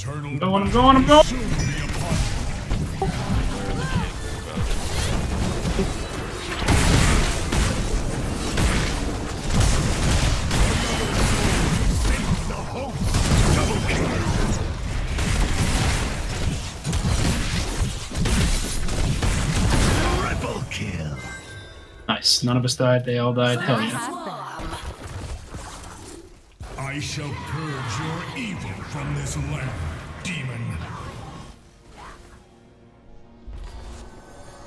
eternal I'm going, I'm going, I'm going. soon be upon you. The host double kill. Triple kill. Nice. None of us died. They all died. Hell yeah. I shall purge your evil from this land, demon.